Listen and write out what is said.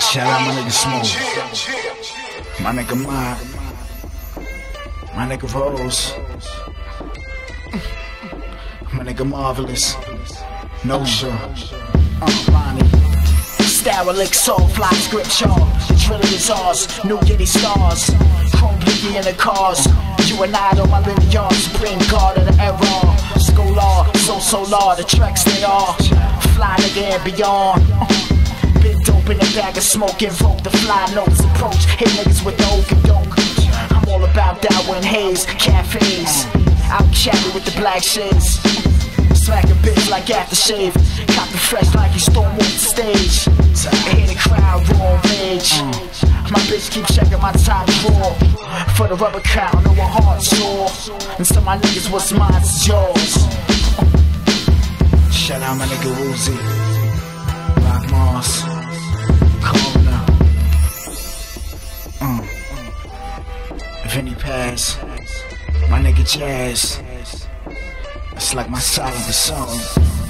Shout out my nigga Smooth. My nigga Mob. My nigga Rose. My nigga Marvelous. No show. Uh, Lonnie. Starlick, soul, fly, scripture. The trillion is ours, new giddy stars. Chrome in the cars. You and I guard of the era. Scholar, so solar, the tracks they are. Fly nigga and beyond. Big dope in the bag of smoke, invoke the fly notes approach. Hit niggas with the oak and doke. I'm all about that when haze, cafes. I'm chatting with the black shades. Smack a bitch like aftershave. Cop the fresh like he storm off the stage. Hear the crowd roar rage. My bitch keep checking my top drawer. For the rubber crown, know a heart sore. And some my niggas, what's mine is yours. Shout out my nigga Woozy. Rock Moss. Corona. Uh. Vinnie Paz. My nigga Jazz. It's like my side of the song.